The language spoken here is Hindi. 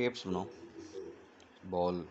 शेप्स बनाओ बॉल